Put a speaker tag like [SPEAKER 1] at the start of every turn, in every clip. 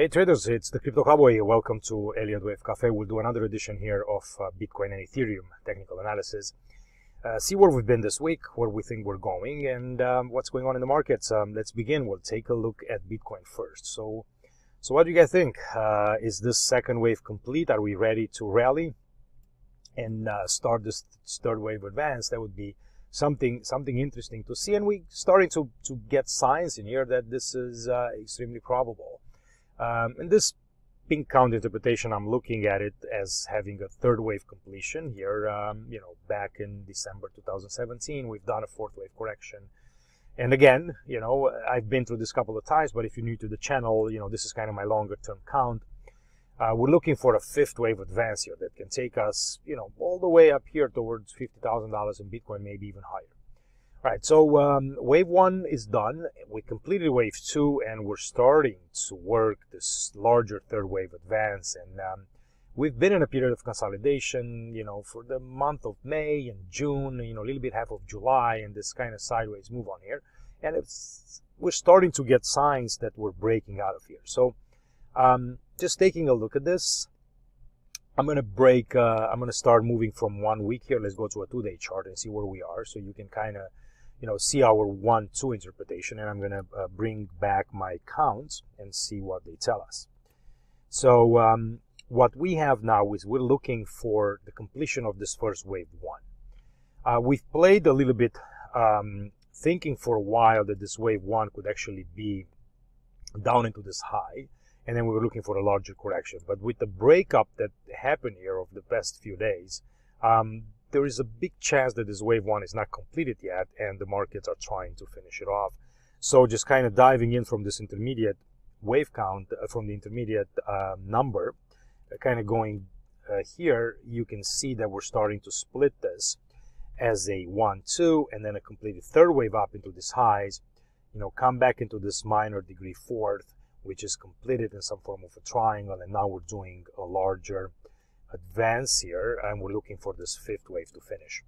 [SPEAKER 1] Hey traders, it's the Crypto Cowboy. Welcome to Elliott Wave Cafe. We'll do another edition here of uh, Bitcoin and Ethereum technical analysis. Uh, see where we've been this week, where we think we're going, and um, what's going on in the markets. Um, let's begin. We'll take a look at Bitcoin first. So, so what do you guys think? Uh, is this second wave complete? Are we ready to rally and uh, start this third wave advance? That would be something something interesting to see, and we're starting to to get signs in here that this is uh, extremely probable. Um, in this pink count interpretation, I'm looking at it as having a third wave completion here. Um, you know, back in December 2017, we've done a fourth wave correction. And again, you know, I've been through this couple of times, but if you're new to the channel, you know, this is kind of my longer term count. Uh, we're looking for a fifth wave advance here that can take us, you know, all the way up here towards $50,000 in Bitcoin, maybe even higher. Right, so um, wave one is done. We completed wave two, and we're starting to work this larger third wave advance. And um, we've been in a period of consolidation, you know, for the month of May and June, you know, a little bit half of July, and this kind of sideways move on here. And it's we're starting to get signs that we're breaking out of here. So, um, just taking a look at this, I'm gonna break. Uh, I'm gonna start moving from one week here. Let's go to a two-day chart and see where we are, so you can kind of you know, see our one, two interpretation, and I'm going to uh, bring back my counts and see what they tell us. So um, what we have now is we're looking for the completion of this first wave one. Uh, we've played a little bit um, thinking for a while that this wave one could actually be down into this high, and then we were looking for a larger correction. But with the breakup that happened here over the past few days, um, there is a big chance that this wave one is not completed yet and the markets are trying to finish it off. So just kind of diving in from this intermediate wave count, uh, from the intermediate uh, number, uh, kind of going uh, here, you can see that we're starting to split this as a one, two, and then a completed third wave up into these highs, you know, come back into this minor degree fourth, which is completed in some form of a triangle, and now we're doing a larger advance here and we're looking for this fifth wave to finish.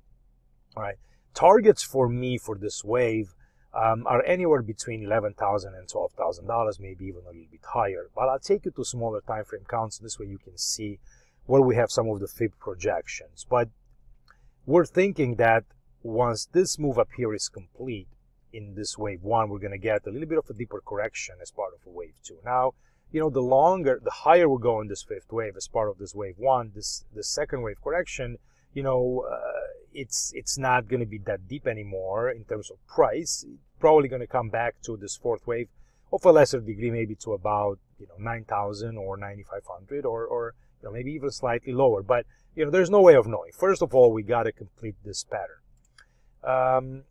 [SPEAKER 1] All right. Targets for me for this wave um, are anywhere between $11,000 and $12,000, maybe even a little bit higher. But I'll take you to smaller time frame counts. This way you can see where we have some of the fib projections. But we're thinking that once this move up here is complete in this wave one, we're going to get a little bit of a deeper correction as part of a wave two. Now, you know, the longer, the higher we go in this fifth wave as part of this wave one, this the second wave correction, you know, uh, it's it's not going to be that deep anymore in terms of price. Probably going to come back to this fourth wave of a lesser degree, maybe to about you know 9,000 or 9,500 or or you know maybe even slightly lower. But you know, there's no way of knowing. First of all, we got to complete this pattern. Um,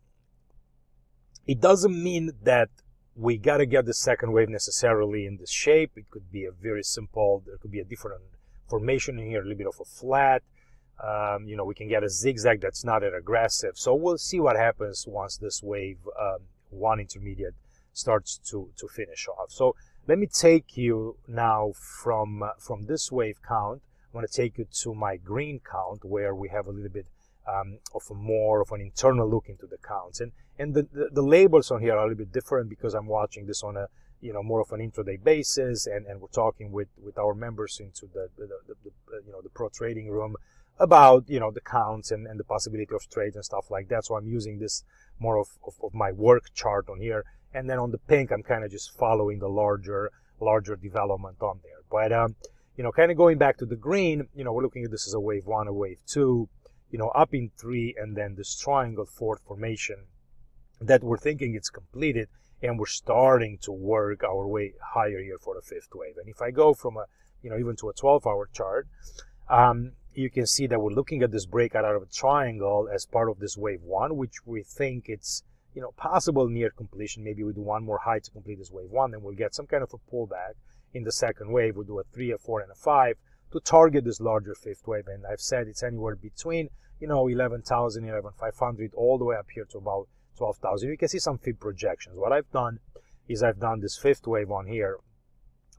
[SPEAKER 1] it doesn't mean that we got to get the second wave necessarily in this shape. It could be a very simple, there could be a different formation in here, a little bit of a flat. Um, you know, we can get a zigzag that's not that aggressive. So we'll see what happens once this wave um, one intermediate starts to, to finish off. So let me take you now from, from this wave count. I'm going to take you to my green count where we have a little bit um, of a more of an internal look into the counts. And and the, the, the, labels on here are a little bit different because I'm watching this on a you know more of an intraday basis, and, and we're talking with, with our members into the, the, the, the you know the pro trading room about you know the counts and, and the possibility of trades and stuff like that. So I'm using this more of, of, of my work chart on here, and then on the pink I'm kind of just following the larger larger development on there. But um, you know, kind of going back to the green, you know, we're looking at this as a wave one, a wave two, you know, up in three, and then this triangle fourth formation that we're thinking it's completed and we're starting to work our way higher here for the fifth wave. And if I go from a, you know, even to a 12 hour chart, um, you can see that we're looking at this breakout out of a triangle as part of this wave one, which we think it's, you know, possible near completion. Maybe we do one more high to complete this wave one, then we'll get some kind of a pullback in the second wave. We'll do a three, a four, and a five to target this larger fifth wave. And I've said it's anywhere between, you know, 11,000, 11,500 all the way up here to about 12,000. You can see some fib projections. What I've done is I've done this fifth wave on here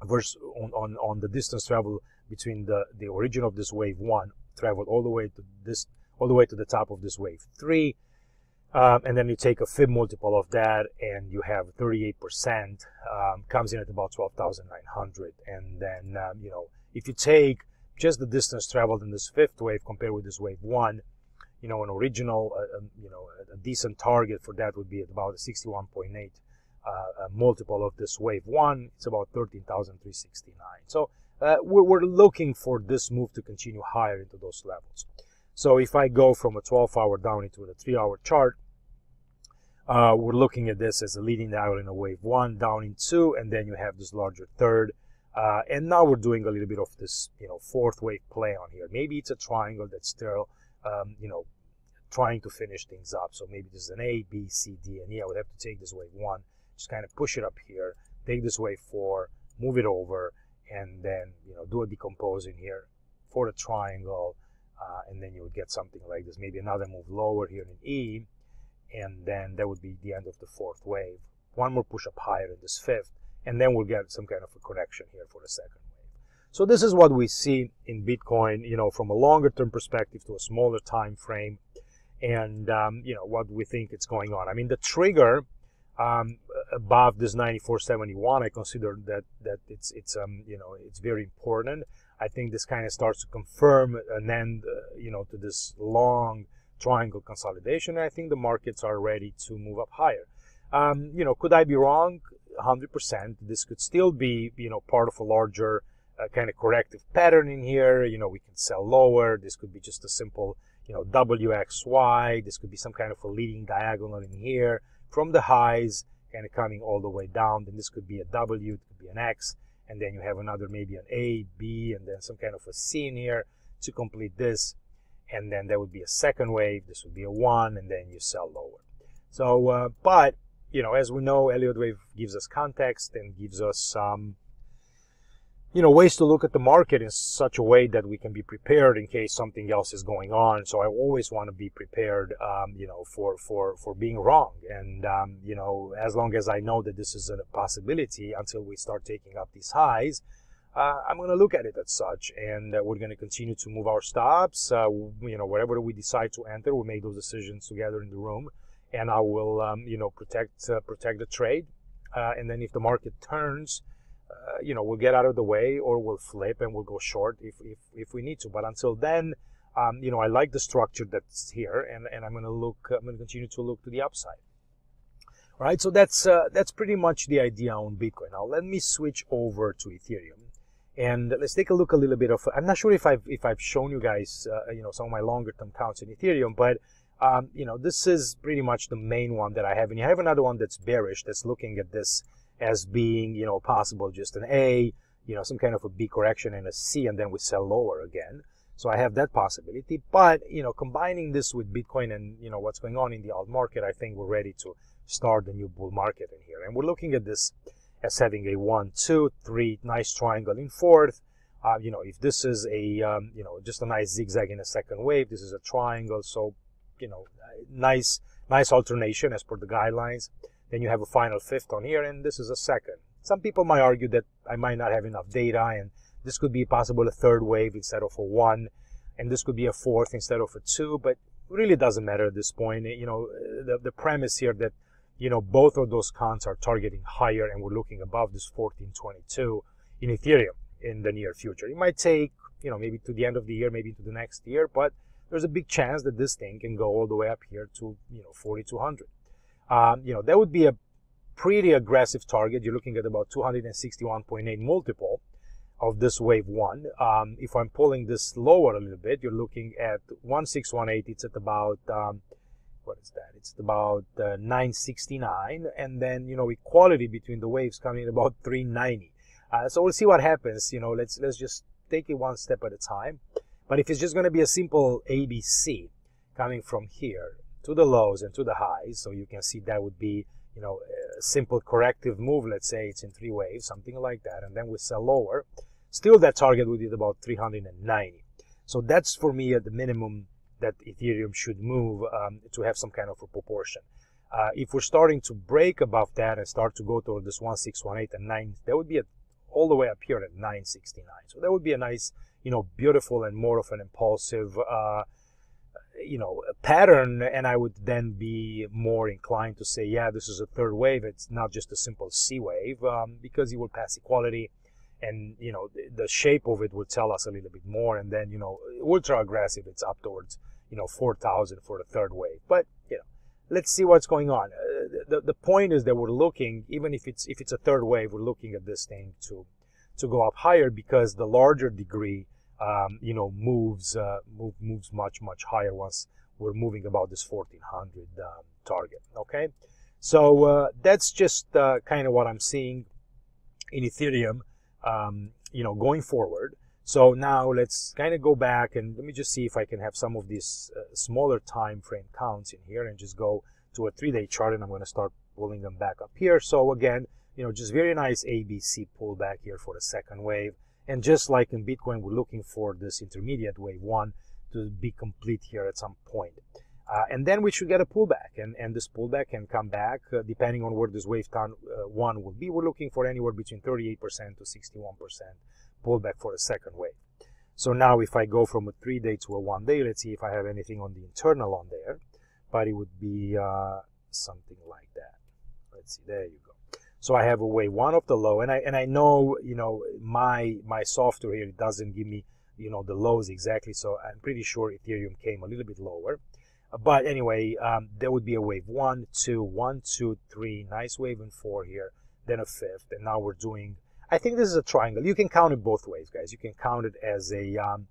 [SPEAKER 1] versus on, on, on the distance travel between the, the origin of this wave one traveled all the way to this all the way to the top of this wave three Um, and then you take a fib multiple of that and you have 38% um, comes in at about 12,900 and then um, you know if you take just the distance traveled in this fifth wave compared with this wave one you know an original uh, um, you know a decent target for that would be at about a 61.8 uh, multiple of this wave one it's about 13,369 so uh, we're, we're looking for this move to continue higher into those levels so if I go from a 12 hour down into a 3 hour chart, uh, we're looking at this as a leading diagonal wave 1, down in 2, and then you have this larger third. Uh, and now we're doing a little bit of this, you know, fourth wave play on here. Maybe it's a triangle that's still, um, you know, trying to finish things up. So maybe this is an A, B, C, D, and E. I would have to take this wave 1, just kind of push it up here, take this wave 4, move it over, and then, you know, do a decomposing here for the triangle, uh, and then you would get something like this. Maybe another move lower here in E, and then that would be the end of the fourth wave. One more push up higher in this fifth, and then we'll get some kind of a correction here for the second. So this is what we see in Bitcoin, you know, from a longer term perspective to a smaller time frame, and um, you know what we think it's going on. I mean, the trigger um, above this 94.71, I consider that that it's it's um you know it's very important. I think this kind of starts to confirm an end, uh, you know, to this long triangle consolidation. I think the markets are ready to move up higher. Um, you know, could I be wrong? 100%. This could still be, you know, part of a larger uh, kind of corrective pattern in here. You know, we can sell lower. This could be just a simple, you know, WXY. This could be some kind of a leading diagonal in here from the highs kind of coming all the way down. Then this could be a W, it could be an X and then you have another maybe an A, B, and then some kind of a C in here to complete this. And then there would be a second wave. This would be a one, and then you sell lower. So, uh, but you know, as we know, Elliott wave gives us context and gives us some you know, ways to look at the market in such a way that we can be prepared in case something else is going on. So I always want to be prepared, um, you know, for, for, for being wrong. And, um, you know, as long as I know that this is a possibility until we start taking up these highs, uh, I'm going to look at it as such. And uh, we're going to continue to move our stops. Uh, you know, wherever we decide to enter, we make those decisions together in the room. And I will, um, you know, protect, uh, protect the trade. Uh, and then if the market turns, uh, you know, we'll get out of the way or we'll flip and we'll go short if, if, if we need to. But until then, um, you know, I like the structure that's here and, and I'm going to look, I'm going to continue to look to the upside. All right. So that's, uh, that's pretty much the idea on Bitcoin. Now let me switch over to Ethereum and let's take a look a little bit of, I'm not sure if I've, if I've shown you guys, uh, you know, some of my longer term counts in Ethereum, but um, you know, this is pretty much the main one that I have. And you have another one that's bearish that's looking at this as being, you know, possible just an A, you know, some kind of a B correction and a C, and then we sell lower again. So I have that possibility. But, you know, combining this with Bitcoin and, you know, what's going on in the alt market, I think we're ready to start the new bull market in here. And we're looking at this as having a one, two, three, nice triangle in fourth. Uh, you know, if this is a, um, you know, just a nice zigzag in a second wave, this is a triangle. So, you know, nice, nice alternation as per the guidelines. Then you have a final fifth on here, and this is a second. Some people might argue that I might not have enough data, and this could be possible a third wave instead of a one, and this could be a fourth instead of a two, but really doesn't matter at this point. You know, the, the premise here that, you know, both of those cons are targeting higher, and we're looking above this 1422 in Ethereum in the near future. It might take, you know, maybe to the end of the year, maybe to the next year, but there's a big chance that this thing can go all the way up here to, you know, 4200 um, you know, that would be a pretty aggressive target. You're looking at about 261.8 multiple of this wave one. Um, if I'm pulling this lower a little bit, you're looking at 1618. It's at about, um, what is that? It's about uh, 969. And then, you know, equality between the waves coming at about 390. Uh, so we'll see what happens. You know, let's, let's just take it one step at a time. But if it's just going to be a simple ABC coming from here, to the lows and to the highs. So you can see that would be, you know, a simple corrective move. Let's say it's in three waves, something like that. And then we sell lower. Still that target would be about 390. So that's for me at the minimum that Ethereum should move um, to have some kind of a proportion. Uh, if we're starting to break above that and start to go toward this 1618 and 9, that would be at, all the way up here at 969. So that would be a nice, you know, beautiful and more of an impulsive uh, you know, a pattern, and I would then be more inclined to say, yeah, this is a third wave. It's not just a simple C wave um, because you will pass equality, and you know the, shape of it will tell us a little bit more. And then you know, ultra aggressive, it's up towards you know 4,000 for the third wave. But you know, let's see what's going on. Uh, the the point is that we're looking, even if it's if it's a third wave, we're looking at this thing to to go up higher because the larger degree um, you know, moves uh, move, moves much much higher once we're moving about this 1400 um, target. Okay, so uh, that's just uh, kind of what I'm seeing in Ethereum, um, you know, going forward. So now let's kind of go back and let me just see if I can have some of these uh, smaller time frame counts in here and just go to a three-day chart and I'm going to start pulling them back up here. So again, you know, just very nice ABC pullback here for the second wave. And just like in Bitcoin, we're looking for this intermediate wave one to be complete here at some point. Uh, and then we should get a pullback, and, and this pullback can come back uh, depending on where this wave uh, one will be. We're looking for anywhere between 38% to 61% pullback for a second wave. So now if I go from a three day to a one day, let's see if I have anything on the internal on there, but it would be uh, something like that. Let's see, there you go. So I have a wave one of the low, and I and I know you know my my software here doesn't give me you know the lows exactly. So I'm pretty sure Ethereum came a little bit lower. But anyway, um, there would be a wave one, two, one, two, three, nice wave in four here, then a fifth, and now we're doing. I think this is a triangle. You can count it both ways, guys. You can count it as a um,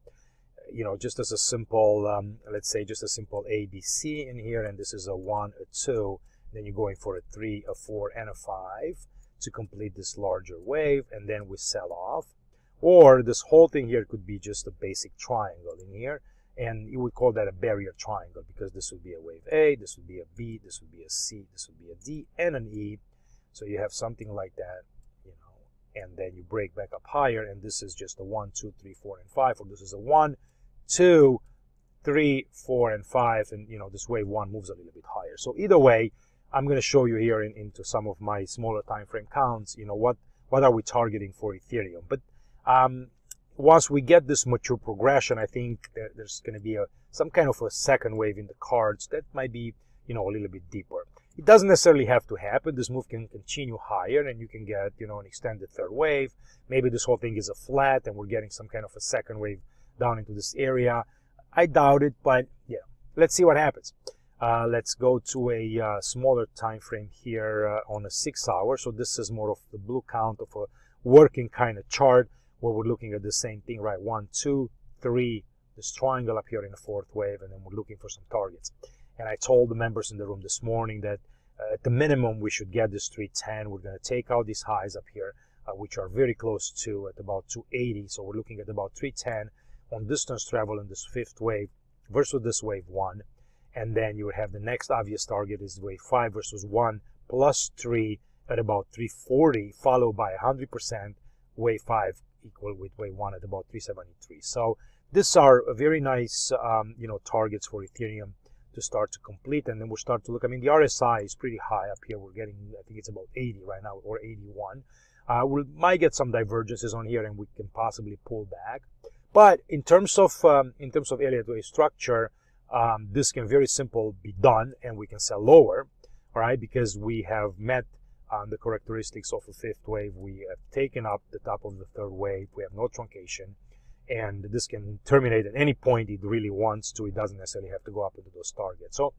[SPEAKER 1] you know, just as a simple, um, let's say just a simple ABC in here, and this is a one, a two, then you're going for a 3, a 4, and a 5 to complete this larger wave, and then we sell off. Or this whole thing here could be just a basic triangle in here, and you would call that a barrier triangle because this would be a wave A, this would be a B, this would be a C, this would be a D, and an E. So you have something like that, you know, and then you break back up higher, and this is just a 1, 2, 3, 4, and 5, or this is a 1, 2, 3, 4, and 5, and, you know, this wave 1 moves a little bit higher. So either way, I'm going to show you here in, into some of my smaller time frame counts, you know, what, what are we targeting for Ethereum. But um, once we get this mature progression, I think there's going to be a, some kind of a second wave in the cards that might be, you know, a little bit deeper. It doesn't necessarily have to happen. This move can continue higher and you can get, you know, an extended third wave. Maybe this whole thing is a flat and we're getting some kind of a second wave down into this area. I doubt it, but yeah, let's see what happens. Uh, let's go to a uh, smaller time frame here uh, on a six hour. So this is more of the blue count of a working kind of chart where we're looking at the same thing, right? One, two, three, this triangle up here in the fourth wave, and then we're looking for some targets. And I told the members in the room this morning that uh, at the minimum we should get this 310. We're going to take out these highs up here, uh, which are very close to at about 280. So we're looking at about 310 on distance travel in this fifth wave versus this wave one and then you would have the next obvious target is wave 5 versus 1 plus 3 at about 340 followed by 100% wave 5 equal with wave 1 at about 373 so these are very nice um, you know targets for ethereum to start to complete. And then we'll start to look i mean the rsi is pretty high up here. We're getting i think it's about 80 right now or 81 uh, we might get some divergences on here and we can possibly pull back. But in terms of um, in terms of Elliott wave structure um, this can very simple be done and we can sell lower, right? because we have met um, the characteristics of a fifth wave. We have taken up the top of the third wave. We have no truncation. And this can terminate at any point it really wants to. It doesn't necessarily have to go up into those targets. So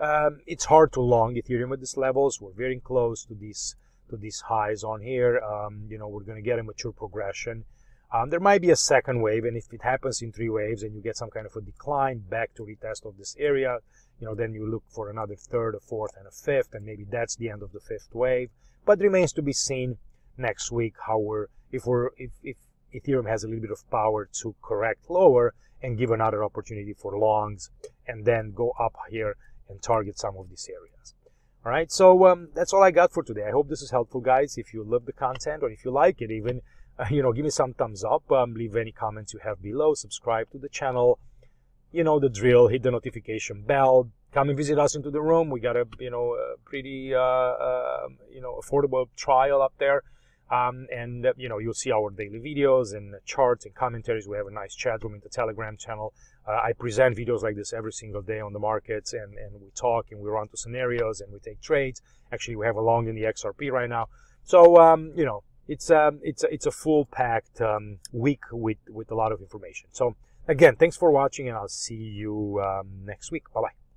[SPEAKER 1] um, it's hard to long Ethereum at these levels. We're very close to these to these highs on here. Um, you know, we're going to get a mature progression. Um, there might be a second wave, and if it happens in three waves and you get some kind of a decline back to retest of this area, you know, then you look for another third, a fourth, and a fifth, and maybe that's the end of the fifth wave. But remains to be seen next week how we're if we're if, if Ethereum has a little bit of power to correct lower and give another opportunity for longs, and then go up here and target some of these areas. All right, so um, that's all I got for today. I hope this is helpful, guys. If you love the content or if you like it, even you know, give me some thumbs up. Um, leave any comments you have below. Subscribe to the channel. You know the drill. Hit the notification bell. Come and visit us into the room. We got a you know a pretty uh, uh, you know affordable trial up there. Um, and uh, you know you'll see our daily videos and charts and commentaries. We have a nice chat room in the Telegram channel. Uh, I present videos like this every single day on the markets, and, and we talk and we run to scenarios and we take trades. Actually, we have a long in the XRP right now. So um, you know it's um, it's it's a full packed um, week with with a lot of information. So again, thanks for watching, and I'll see you um, next week. Bye bye.